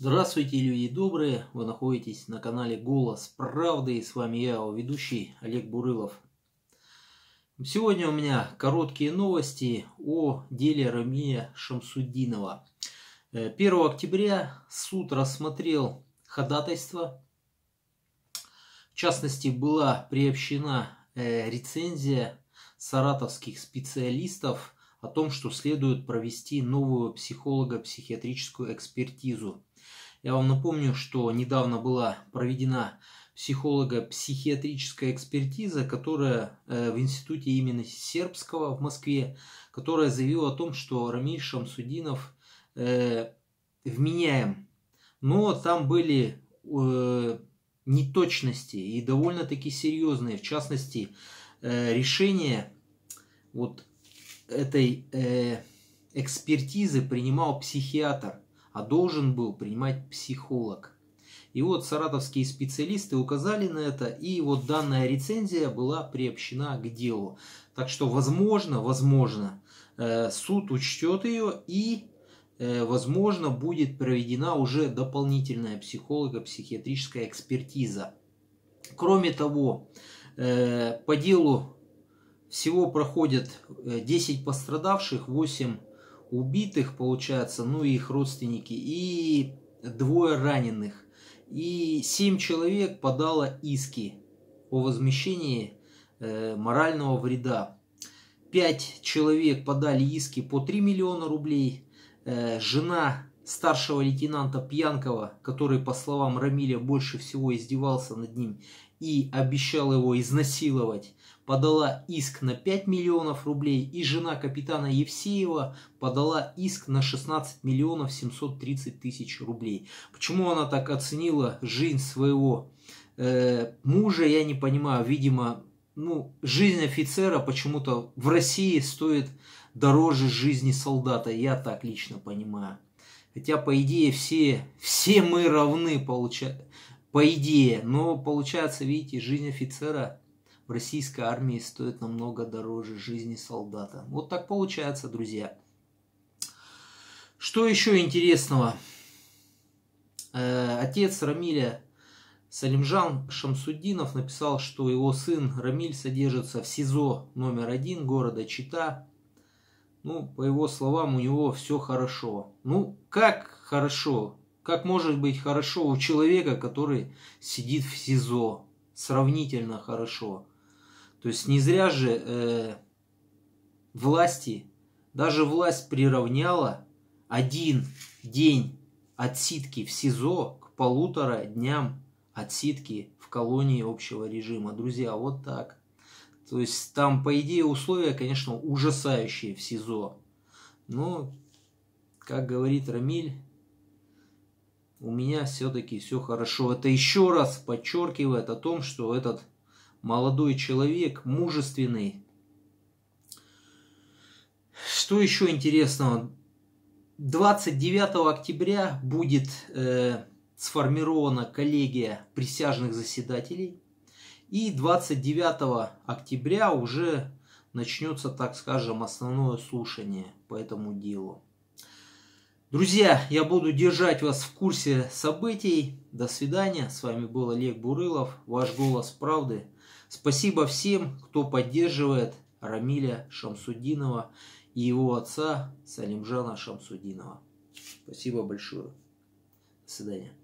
Здравствуйте, люди добрые! Вы находитесь на канале Голос Правды и с вами я, ведущий Олег Бурылов. Сегодня у меня короткие новости о деле Рамия Шамсуддинова. 1 э, октября суд рассмотрел ходатайство. В частности, была приобщена э, рецензия саратовских специалистов о том, что следует провести новую психолого-психиатрическую экспертизу я вам напомню, что недавно была проведена психолого-психиатрическая экспертиза, которая э, в институте имени Сербского в Москве, которая заявила о том, что Рамиль Шамсудинов э, вменяем. Но там были э, неточности и довольно-таки серьезные. В частности, э, решение вот этой э, экспертизы принимал психиатр – а должен был принимать психолог. И вот саратовские специалисты указали на это, и вот данная рецензия была приобщена к делу. Так что, возможно, возможно, э, суд учтет ее и, э, возможно, будет проведена уже дополнительная психолого-психиатрическая экспертиза. Кроме того, э, по делу всего проходят 10 пострадавших, 8 убитых, получается, ну и их родственники, и двое раненых. И семь человек подало иски о возмещении э, морального вреда. Пять человек подали иски по 3 миллиона рублей. Э, жена старшего лейтенанта Пьянкова, который, по словам Рамиля, больше всего издевался над ним и обещал его изнасиловать, подала иск на 5 миллионов рублей, и жена капитана Евсеева подала иск на 16 миллионов 730 тысяч рублей. Почему она так оценила жизнь своего э, мужа, я не понимаю. Видимо, ну, жизнь офицера почему-то в России стоит дороже жизни солдата, я так лично понимаю. Хотя, по идее, все, все мы равны, получается, по идее. Но получается, видите, жизнь офицера в российской армии стоит намного дороже жизни солдата. Вот так получается, друзья. Что еще интересного? Э, отец Рамиля Салимжан Шамсуддинов написал, что его сын Рамиль содержится в СИЗО номер один города Чита. Ну, по его словам, у него все хорошо. Ну, как хорошо? Как может быть хорошо у человека, который сидит в СИЗО? Сравнительно хорошо. То есть не зря же э, власти, даже власть приравняла один день отсидки в СИЗО к полутора дням отсидки в колонии общего режима. Друзья, вот так. То есть там, по идее, условия, конечно, ужасающие в СИЗО. Но, как говорит Рамиль, у меня все-таки все хорошо. Это еще раз подчеркивает о том, что этот молодой человек, мужественный. Что еще интересного? 29 октября будет э, сформирована коллегия присяжных заседателей. И 29 октября уже начнется, так скажем, основное слушание по этому делу. Друзья, я буду держать вас в курсе событий. До свидания. С вами был Олег Бурылов, ваш голос правды. Спасибо всем, кто поддерживает Рамиля Шамсудинова и его отца Салимжана Шамсудинова. Спасибо большое. До свидания.